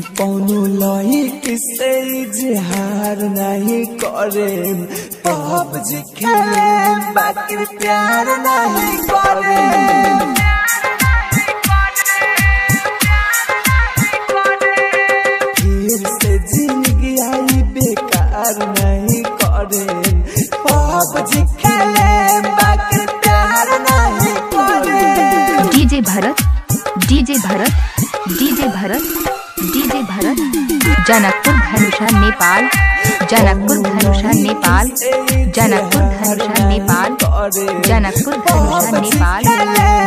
कौनो लई किसे इजहार नहीं करे? पबजी खेले, बाकी प्यार नहीं करे। ज़िंदगी बेकार नहीं करे। DJ Bharat DJ Bharat DJ Bharat. Janakpur Dhanusha Nepal Janakpur Dhanusha Nepal Janakpur Dhanusha Nepal Janakpur Dhanusha Nepal.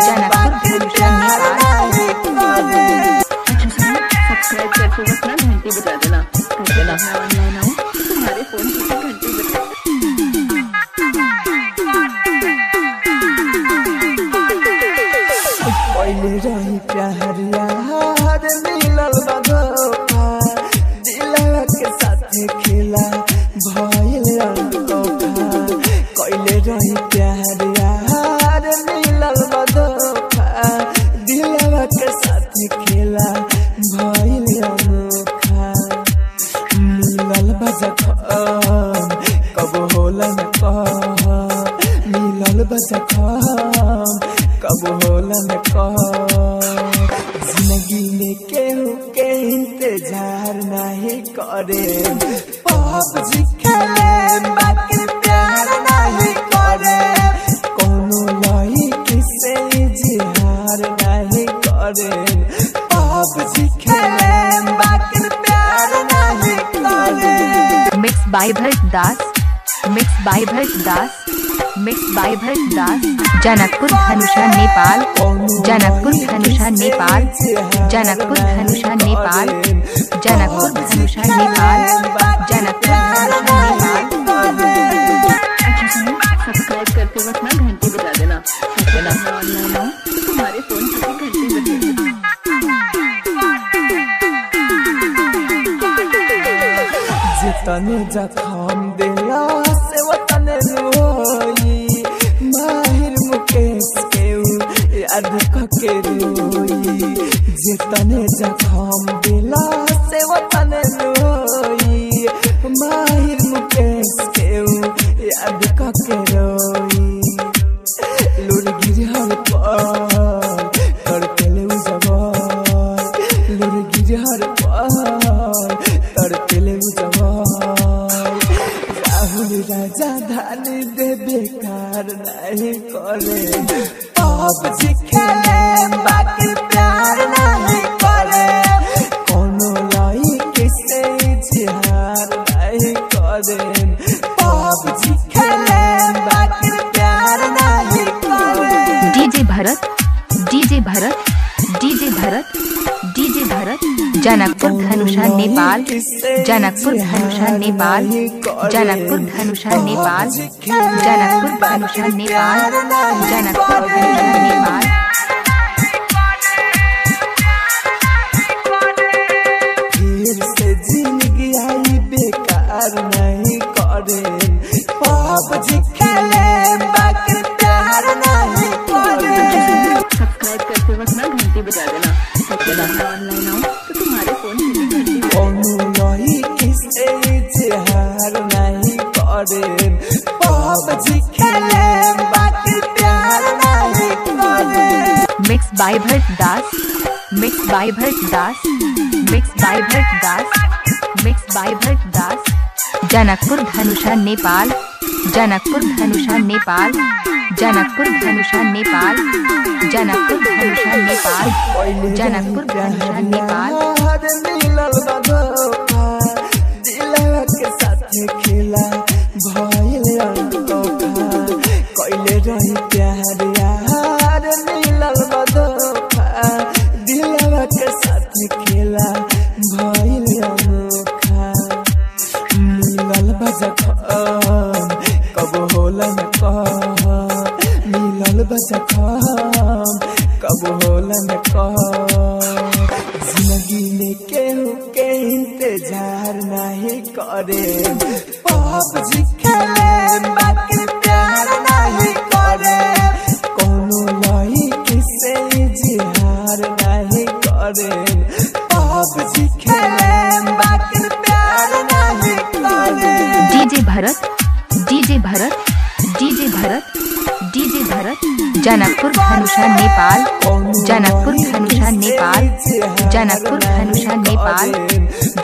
होला न कह ज़िंदगी में केहू के इंतज़ार नहीं करे। पाप जी खेले बाकी प्यार नहीं करे। कोनो लई किसे इजहार नहीं करे। पाप जी खेले बाकी प्यार नहीं करे। Mix by Bharat Das mix by Bharat Das mix by Bharat Das, Janakpur Dhanusha Nepal, Janakpur Dhanusha Nepal, Janakpur Dhanusha Nepal, Janakpur Dhanusha Nepal, Janakpur subscribe करते वक्त कके रोई। जितने जखम दिला से वतने रोई। माहिर मुकेश के याद कके रोई। लुरगिर हर पार करके ले जवार लुरगिर हर पार करके ले जवार राहुल राजा धानी दे बेकार नहीं करे। आप जी बाकी प्यार नहीं करे। कोनो लाई किसे इजहार नहीं करे? Janakpur Dhanusha Nepal, Janakpur Dhanusha Nepal, Janakpur Dhanusha Nepal, Janakpur Dhanusha Nepal, Janakpur Dhanusha Nepal. Mix by Das mix by Das mix by Das mix by Das Janakpur Dhanusha Nepal Janakpur Dhanusha Nepal Janakpur Dhanusha Nepal Janakpur Dhanusha Nepal Janakpur Dhanusha Nepal के साथे खेला भइल मिलल कब होला न कह मिलल कब होला न कह ज़िंदगी में केहू के इंतज़ार नहीं करे पाप जी Bharat, DJ Bharat DJ Bharat, Janakpur Dhanusha Nepal, Janakpur Dhanusha Nepal, Janakpur Dhanusha Nepal,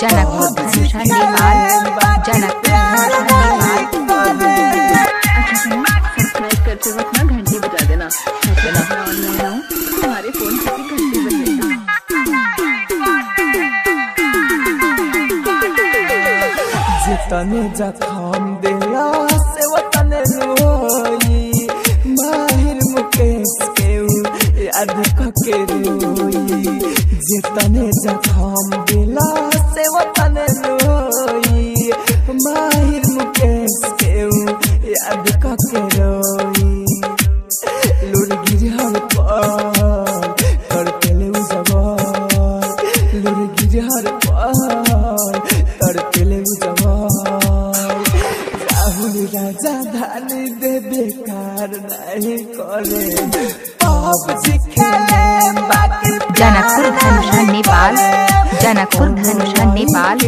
Janakpur Dhanusha Nepal, Janakpur subscribe जितने जखम जितने जखम दिला से वतने रोई माहिर मुकेश के याद लुरगिरी हर पार तड़पेले उजवार लुरगिरी हर पार तड़पेले उजवार राहुल राजा धानी दे बेकार नहीं करे। पाप जनकपुर धनुषा नेपाल जनकपुर धनुषा नेपाल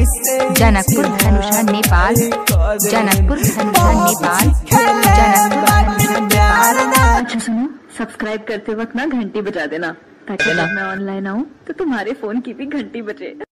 जनकपुर धनुषा नेपाल जनकपुर धनुषा नेपाल जनकपुर धनुषा नेपाल। अच्छा सुनो सब्सक्राइब करते वक्त ना घंटी बजा देना ताकि जब मैं ऑनलाइन आऊँ तो तुम्हारे फ़ोन की भी घंटी बजे।